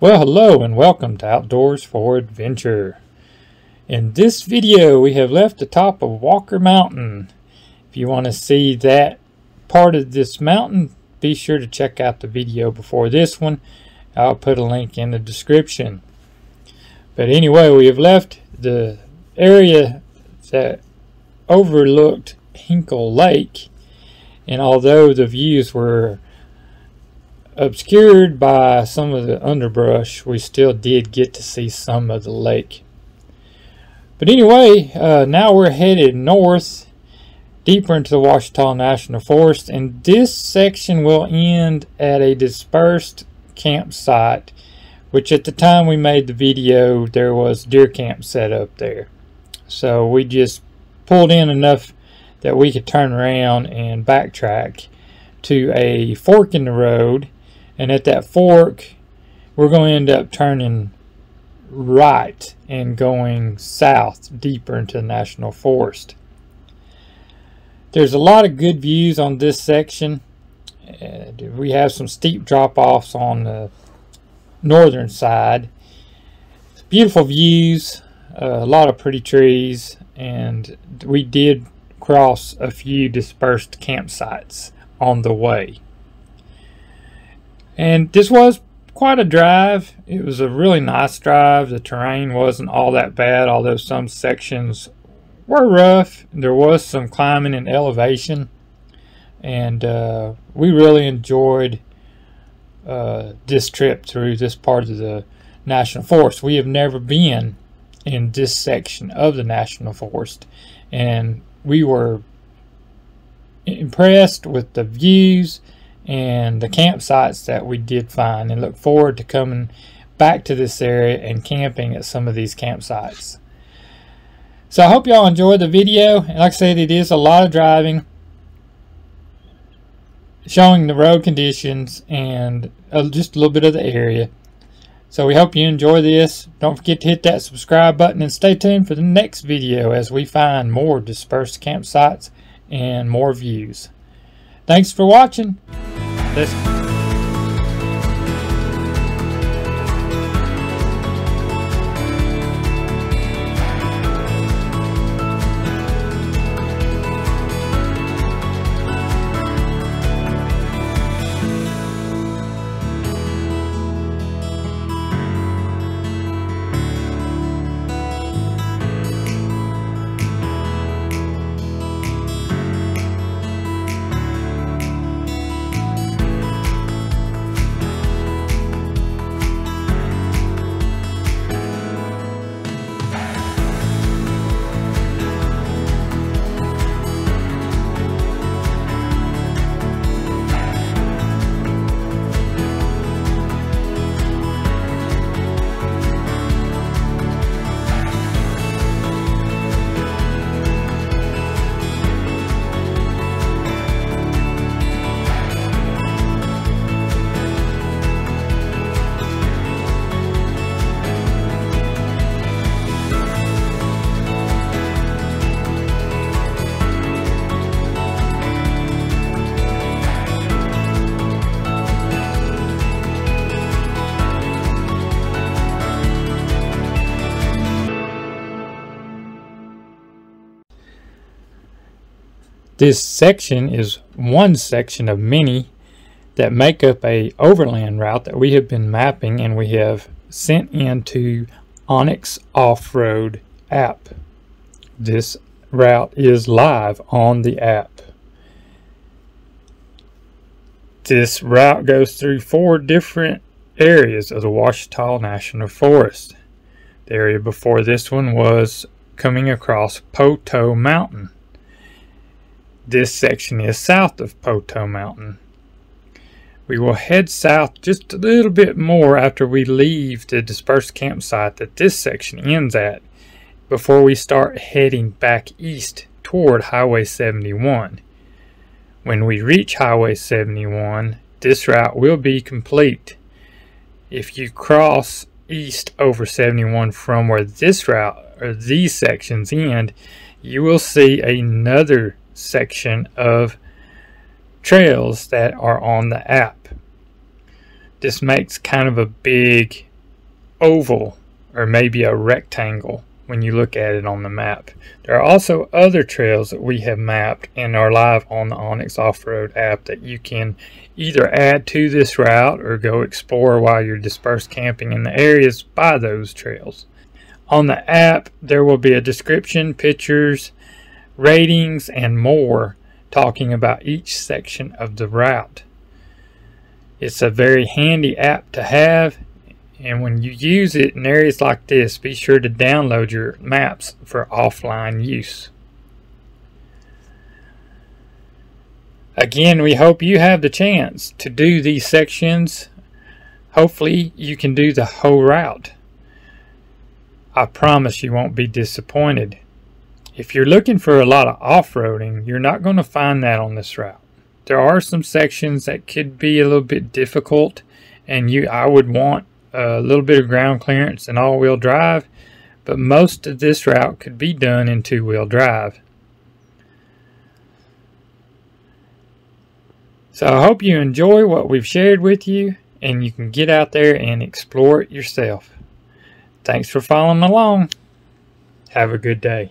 Well, hello and welcome to Outdoors for Adventure. In this video, we have left the top of Walker Mountain. If you want to see that part of this mountain, be sure to check out the video before this one. I'll put a link in the description. But anyway, we have left the area that overlooked Hinkle Lake. And although the views were obscured by some of the underbrush, we still did get to see some of the lake. But anyway, uh, now we're headed north, deeper into the Ouachita National Forest, and this section will end at a dispersed campsite, which at the time we made the video, there was deer camp set up there. So we just pulled in enough that we could turn around and backtrack to a fork in the road and at that fork we're going to end up turning right and going south deeper into the national forest. There's a lot of good views on this section. And we have some steep drop-offs on the northern side. Beautiful views uh, a lot of pretty trees and we did cross a few dispersed campsites on the way and this was quite a drive. It was a really nice drive. The terrain wasn't all that bad, although some sections were rough. There was some climbing and elevation. And uh, we really enjoyed uh, this trip through this part of the National Forest. We have never been in this section of the National Forest. And we were impressed with the views and the campsites that we did find and look forward to coming back to this area and camping at some of these campsites. So I hope y'all enjoyed the video. And like I said, it is a lot of driving, showing the road conditions and uh, just a little bit of the area. So we hope you enjoy this. Don't forget to hit that subscribe button and stay tuned for the next video as we find more dispersed campsites and more views. Thanks for watching. This This section is one section of many that make up a overland route that we have been mapping and we have sent into Onx Off-Road app. This route is live on the app. This route goes through four different areas of the Ouachita National Forest. The area before this one was coming across Poteau Mountain. This section is south of Poteau Mountain. We will head south just a little bit more after we leave the dispersed campsite that this section ends at before we start heading back east toward Highway 71. When we reach Highway 71, this route will be complete. If you cross east over 71 from where this route or these sections end, you will see another section of trails that are on the app. This makes kind of a big oval or maybe a rectangle when you look at it on the map. There are also other trails that we have mapped and are live on the Onx Off-Road app that you can either add to this route or go explore while you're dispersed camping in the areas by those trails. On the app, there will be a description, pictures, ratings, and more talking about each section of the route. It's a very handy app to have and when you use it in areas like this, be sure to download your maps for offline use. Again, we hope you have the chance to do these sections. Hopefully, you can do the whole route. I promise you won't be disappointed. If you're looking for a lot of off-roading, you're not going to find that on this route. There are some sections that could be a little bit difficult and you I would want a little bit of ground clearance and all-wheel drive, but most of this route could be done in two-wheel drive. So I hope you enjoy what we've shared with you and you can get out there and explore it yourself. Thanks for following along. Have a good day.